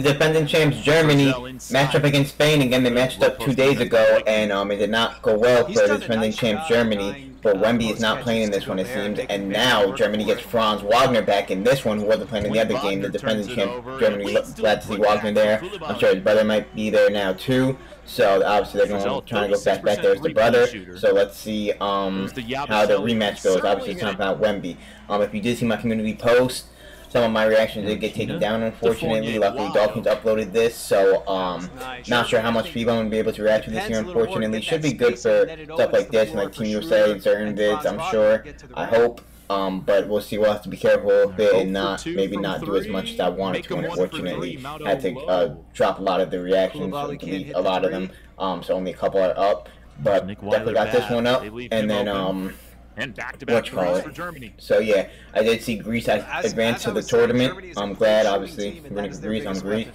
the defending champs Germany matched up against Spain. Again, they matched up two days ago, and um, it did not go well for the defending champs Germany. But Wemby is not playing in this one, it seems, and now Germany gets Franz Wagner back in this one, who wasn't playing in the other game. The defending champ Germany, glad to see Wagner there. I'm sure his brother might be there now too. So obviously they're going to try to go back back there as the brother. So let's see um, how the rematch goes. Obviously it's not about Wemby. Um, if you did see my community post, some of my reactions did get taken down, unfortunately. Luckily, Dolphins uploaded this, so um, not sure how much people I'm gonna be able to react to this year. Unfortunately, should be good for stuff like this and like Team USA and certain vids. I'm sure. I hope. Um, but we'll see. We'll have to be careful a bit and not maybe not do as much as I wanted to. Unfortunately, I had to uh, drop a lot of the reactions, delete a lot of them. Um, so only a couple are up. But definitely got this one up, and then um. And back to back for Germany. So yeah, I did see Greece advance to the tournament. I'm glad, obviously, we're gonna Greece on Greek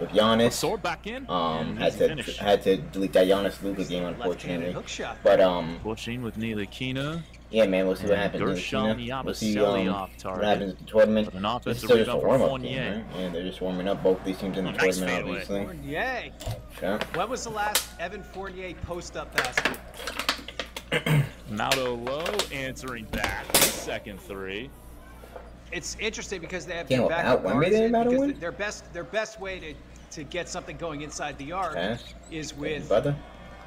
with Giannis. Um, had to had to delete that Giannis Luka game, unfortunately. But um, pushing with Ntilikina. Yeah, man, we'll see what happens. Guerschon we'll see um, what happens at the tournament. This is still just a warm-up game, right? Yeah, they're just warming up both these teams in the oh, tournament, nice obviously. Fournier. Okay. When was the last Evan Fournier post-up basket? Maodo Lo answering back. Second three. It's interesting because they have you know, backup guards in, because their best their best way to to get something going inside the arc okay. is with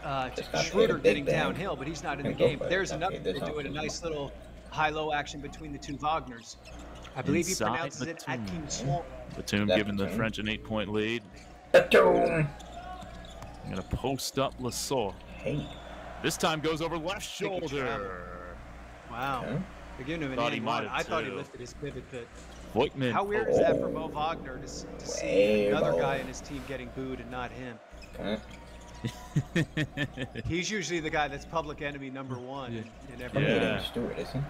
uh, Schroeder getting bang. downhill, but he's not in the game. There's another They're doing a nice little high-low action between the two Wagners. I believe Inside he pronounces Batum. it Akin Batum giving the French an eight-point lead. Batum. I'm gonna post up Lessort. Hey. This time goes over left shoulder. Wow. Okay. They're giving him an thought one. I thought he lifted his pivot bit. Voigtmann. How weird oh. is that for Mo Wagner to, to see another guy in his team getting booed and not him? Okay. He's usually the guy that's public enemy number one yeah. in every yeah. game. Stewart, isn't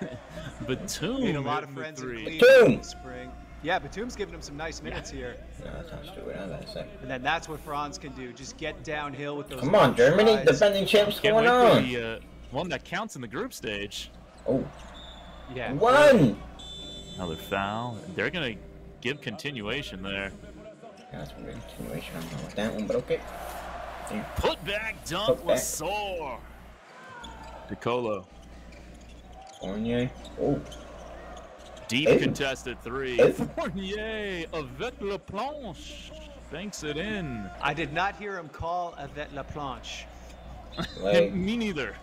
he? Batum made a lot of friends in Cleveland in the spring. Yeah, Batum's giving him some nice minutes yeah. here. No, that's not Stewart. I was say. And then that's what Franz can do. Just get downhill with those. Come on, Germany, tries. defending champs. Can't going on? The, uh, one that counts in the group stage. Oh. Yeah. One. Another foul. They're gonna give continuation there. Yeah, that's a continuation. I don't know what that one, but okay. Put back dunk Put back. Lessort. DeColo. Fournier. Oh. Deep hey. contested three. Hey. Fournier avec la planche. Banks it in. I did not hear him call avec la planche. Me neither.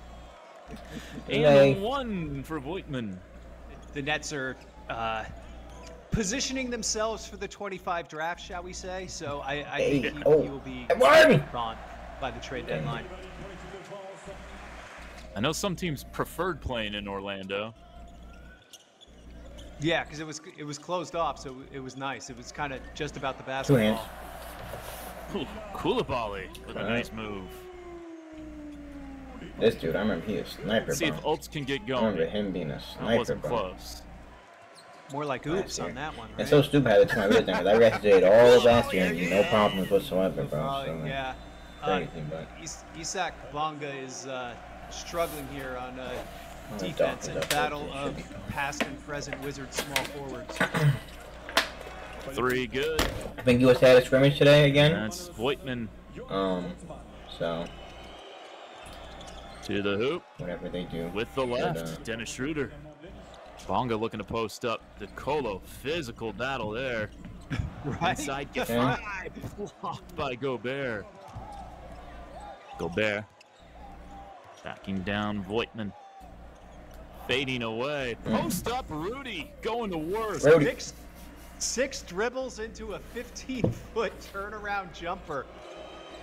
And one for Voigtmann. The Nets are uh, positioning themselves for the 25 draft, shall we say? So I, I think he, oh. he, will be gone by the trade deadline. I know some teams preferred playing in Orlando. Yeah, because it was it was closed off, so it was nice. It was kind of just about the basketball. Cool, Coulibaly with a nice move. This dude, I remember he a sniper. Let's see if Obst can get going. I remember him being a sniper. That wasn't close. More like oops on that one, right? And so stupid had to my wrist because I reacted all of last year and no problems whatsoever, bro. Uh, so, like, yeah. Crazy, uh, Is Isaac Bonga is uh, struggling here on uh, defense and battle of past and present Wizards small forwards. Three good. I think US had a scrimmage today again. That's Voigtmann. Um, so. To the hoop. Whatever they do. With the left, but, uh, Dennis Schroeder. Bonga looking to post up. De Colo physical battle there. right. Inside get five. Blocked by Gobert. Gobert. Backing down Voigtmann. Fading away. Post up Rudy. Going to work. Six, six dribbles into a 15-foot turnaround jumper.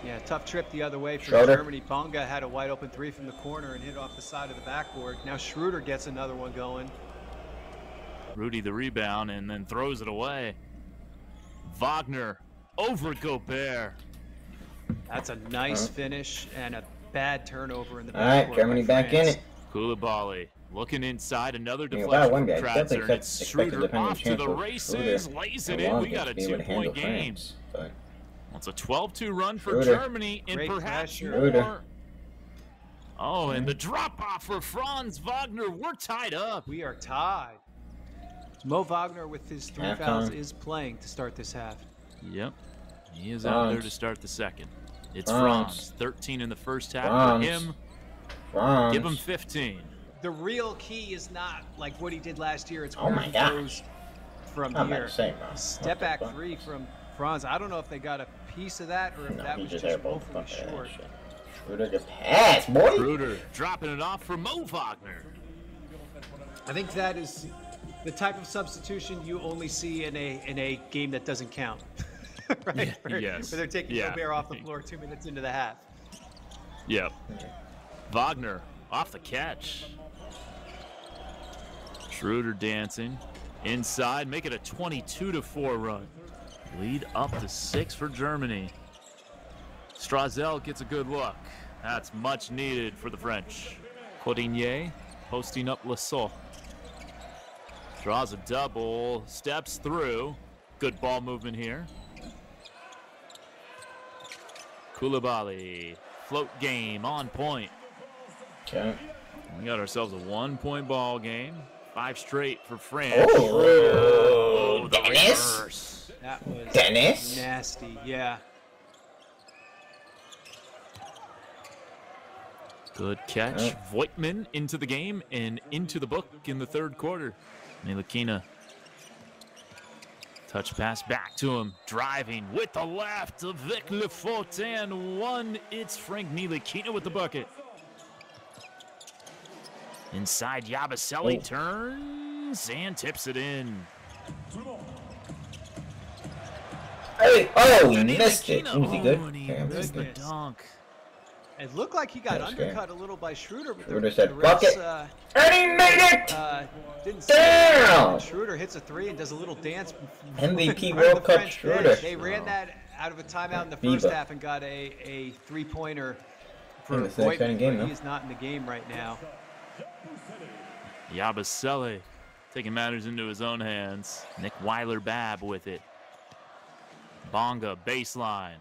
Yeah, tough trip the other way for Schroeder. Germany. Bonga had a wide open three from the corner and hit off the side of the backboard. Now Schroeder gets another one going. Rudy the rebound and then throws it away. Wagner over Gobert. That's a nice huh? finish and a bad turnover in the All right, Germany back in it. Coulibaly looking inside, another deflection from Kratzer, and it's Schroeder off to the races, lays it in. We got a two-point game. But... It's a 12-2 run for Schroeder. Germany, and Great perhaps Schroeder. more. Oh, and the drop-off for Franz Wagner. We're tied up. We are tied. Mo Wagner with his three half fouls time. is playing to start this half. Yep. He is Franz. out there to start the second. It's Franz. Franz. 13 in the first half Franz. for him. Franz. Give him 15. The real key is not like what he did last year. It's where oh he gosh. goes from I'm here. Say, Step back three from Franz. I don't know if they got a piece of that or if no, that was just, just woefully short. Schroeder to pass, boy. Schroeder dropping it off for Mo Wagner. I think that is the type of substitution you only see in a in a game that doesn't count. right? Yeah, where, yes. Where they're taking yeah. Gobert off the floor two minutes into the half. Yep. Wagner off the catch. Schroeder dancing inside, make it a 22 to 4 run. Lead up to six for Germany. Strazel gets a good look. That's much needed for the French. Cordinier posting up Lasso. Draws a double, steps through. Good ball movement here. Coulibaly, float game on point. Okay. We got ourselves a one-point ball game. Five straight for France. Oh, oh Dennis. That was Dennis. Nasty, yeah. Good catch. Oh. Voigtmann into the game and into the book in the third quarter. Ntilikina. Touch pass back to him. Driving with the left of Vic Lefortin. One, it's Frank Ntilikina with the bucket. Inside, Yabusele oh. turns and tips it in. Hey, oh, he missed it. Was he good? Oh, he missed the dunk. It looked like he got undercut a little by Schroeder. But Schroeder the, said, the refs, bucket. Uh, and he made it! Uh, didn't Damn! Schroeder hits a three and does a little dance. MVP World Cup French Schroeder. They ran that out of a timeout in the first Viva. half and got a, a three-pointer for Voigtmann, game, he's not in the game right now. Yabusele taking matters into his own hands. Nick Weiler Bab with it. Bonga baseline.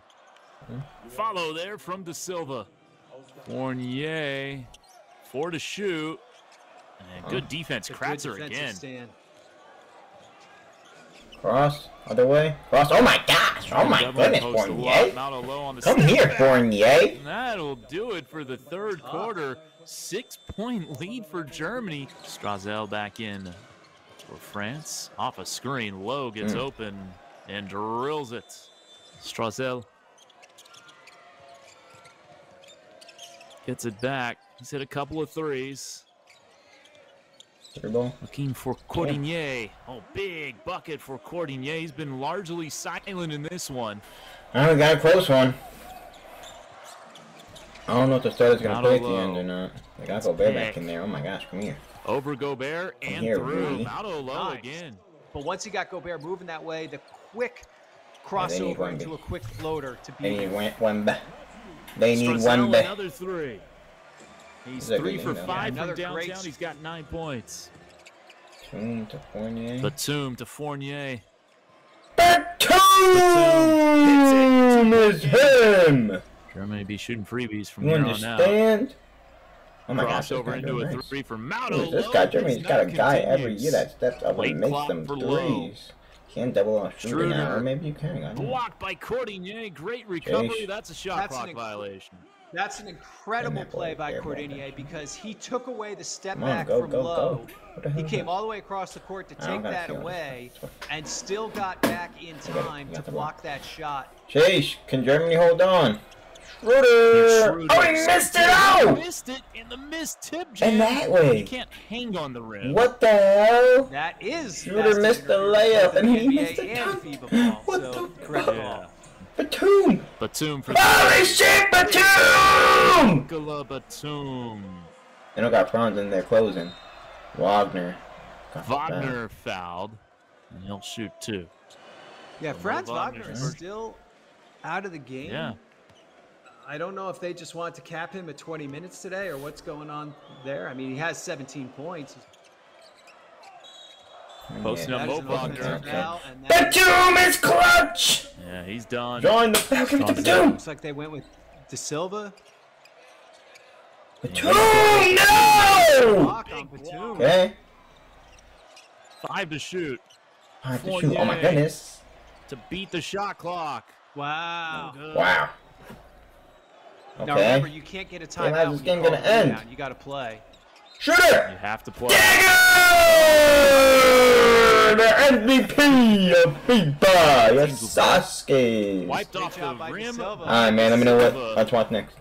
Follow there from da Silva. Fournier, four to shoot. And good defense. Kratzer again. Stand. Cross, other way. Cross. Oh my gosh! Oh my goodness, Fournier! Come here, Fournier! That'll do it for the third quarter. Six-point lead for Germany. Strazel back in for France. Off a screen, Lo gets mm. open and drills it. Strazel Gets it back. He's hit a couple of threes. Looking for Cordinier. Oh, big bucket for Cordinier. He's been largely silent in this one. Oh, we got a close one. I don't know if the starter's going to play at the end or not. We got Gobert back in there. Oh my gosh, come here. Over Gobert and here, through. Maodo Lo nice. again. But once he got Gobert moving that way, the quick crossover into a quick floater to be. And he went one back. They need one back. Another three. He's three for five yeah, from downtown. Great... He's got nine points. Batum to Fournier. Batum to Fournier. Batum, Batum is him. Germany be shooting freebies from you here understand? on out. Oh my gosh, over into a nice. three for Maodo. This guy, Germany's got a guy every year that steps up and makes them threes. Lo. Can't double on shooting now, or maybe you can. Blocked by Cordinier. Great recovery. Chase. That's a shot That's clock violation. That's an incredible play by Cordinier eh, because he took away the step back go, from go, low. Go. He came all the way across the court to take that away and still got back in time to block that shot. Chase, can Germany hold on? Schroeder. Oh, he missed it out! Missed it in the missed tip jam. And that way. You can't hang on the rim. What the hell? That is. Schroeder missed the layup and he missed the dunk. What so, the? Correct yeah. Batum! Batum for Holy shit, Batum! Nicola Batum. They don't got Franz in their closing. Wagner. Wagner fouled. And he'll shoot two. Yeah, Franz Wagner is still out of the game. Yeah. I don't know if they just want to cap him at 20 minutes today or what's going on there. I mean, he has 17 points. Posting up Mo Wagner. Batum is clutch! Yeah, he's done. Join the Falcons to Batum! Looks like they went with da Silva. Batum, no! Okay. Five to shoot. Five to shoot. Oh my goodness. to beat the shot clock. Wow. No wow. Okay. Now remember, you can't get a timeout. How's this game gonna end? Down. You got to play. Shooter! You have to play. Dagger! The MVP of FIBA! Yes, Sasuke! Wiped off the rim. Alright, man, let me know what. Let's watch next.